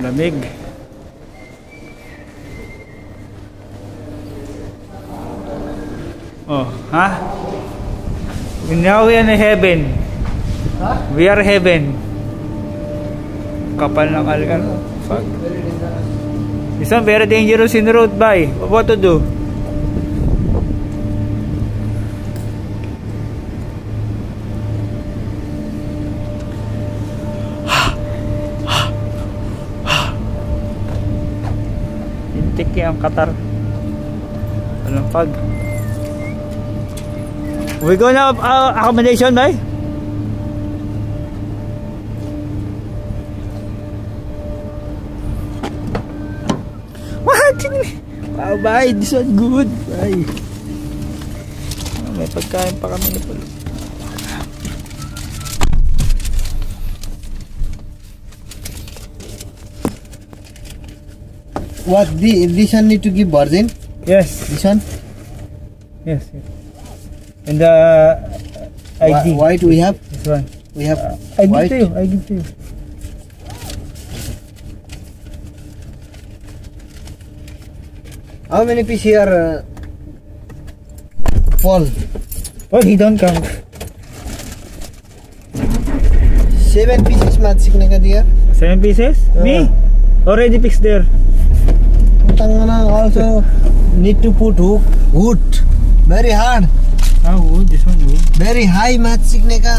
Lamig. Oh, ha? Now we are in heaven. We are heaven. Kapal ng alkan. Fuck. This very dangerous in road, bye. What to do? Qatar. Walang pag. We go now uh, accommodation, bye? What? Wow, bye. This one good. Ah, May pagkain pa kami na pala. What the this one need to give virgin? Yes. This one? Yes. yes. And the uh, ID. Whi- White we have. This one. We have Uh, I give to you. I give to you. How many piece here? Uh, Paul. Oh, he don't come. Seven pieces mat sikne ka diya. Seven pieces? Uh. Me? Already fixed there. Tangana also need to put hook wood. Very hard. Ah, wood. This one wood. Very high mat sikne ka.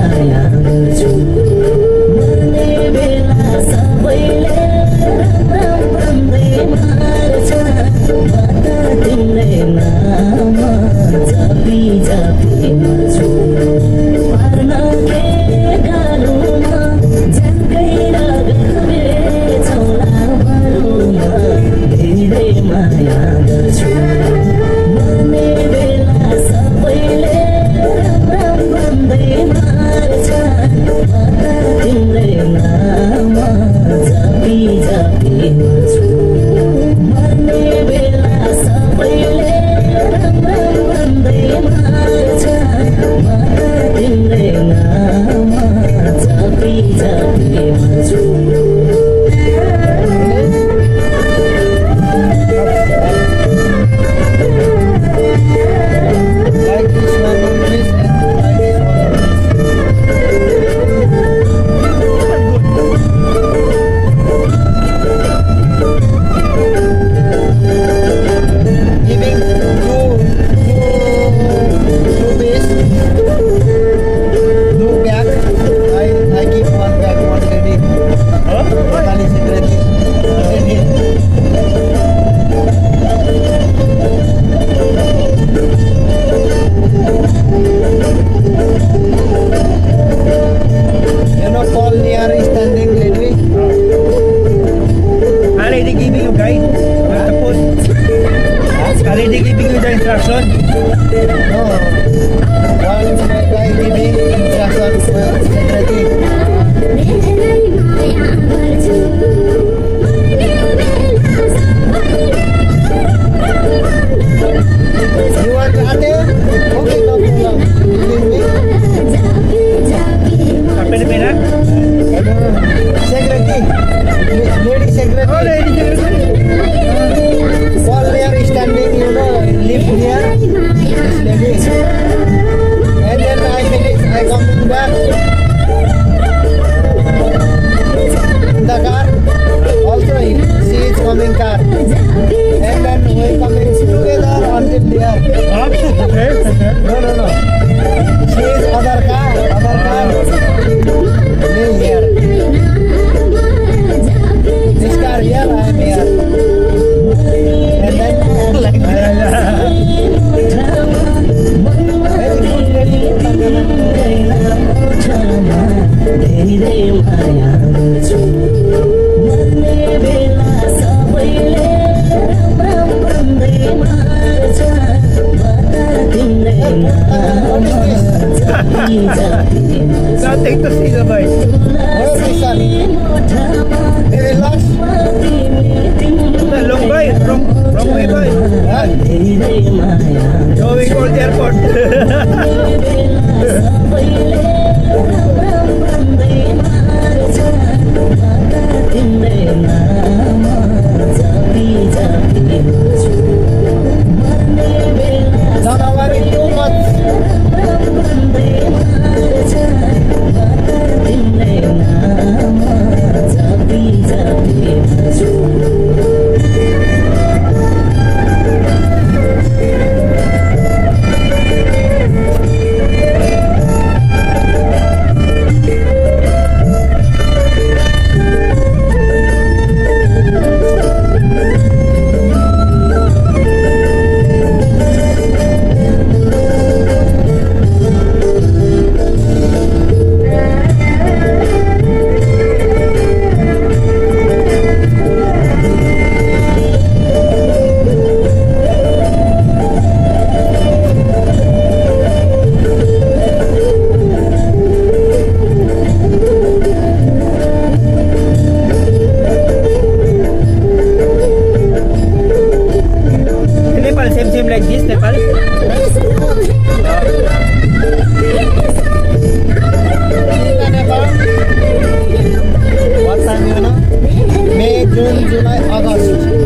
area. instruction. No. One by TV Oh, lady secretary. here. I I come back. Name. 兄弟来，阿哥。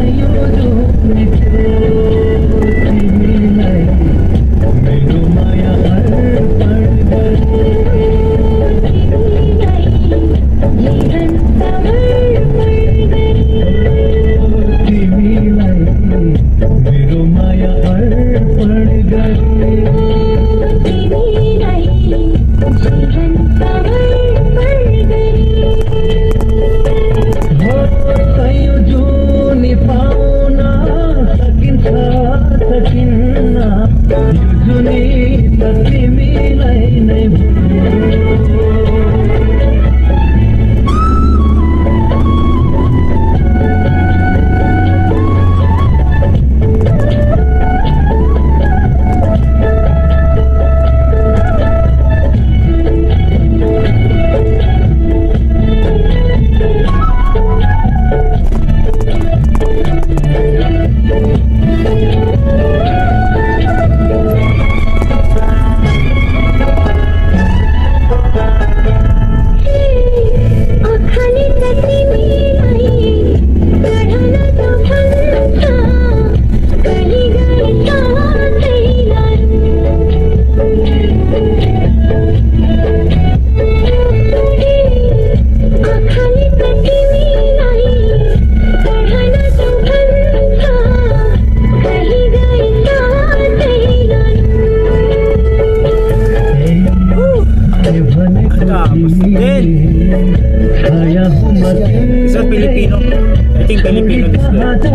Yanıyorum nefret Thank you.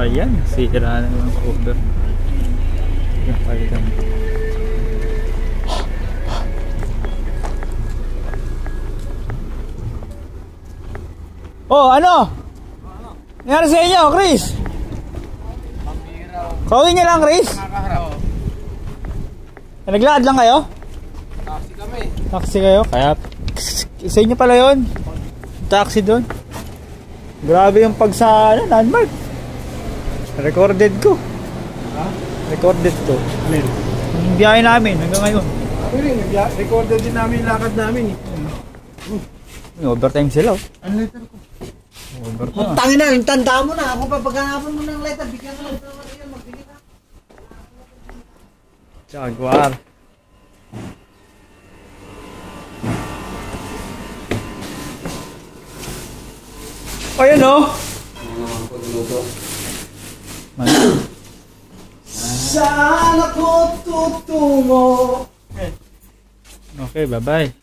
Ayan, sira na ang cover. Yan, palitan. Oh, ano? Nangyari sa inyo, Chris? Kawin niyo lang, Chris? Naglakad lang kayo? Taxi kami. Taxi kayo? Kaya, sa inyo pala yun. Taxi doon. Grabe yung pag sa ano, landmark. Recorded ko. Ha? Recorded ko. Alin? Yung biyahe namin hanggang ngayon. Ako rin, recorded din namin lakad namin eh. May overtime sila. oh. Ano letter ko? Overtime. Tangin na, yung tanda mo na. Ako pa paghanapan mo ng letter, bigyan mo lang ng yan, magbigay ka. Jaguar. O yun o. Saan ako tutungo? Okay, bye-bye.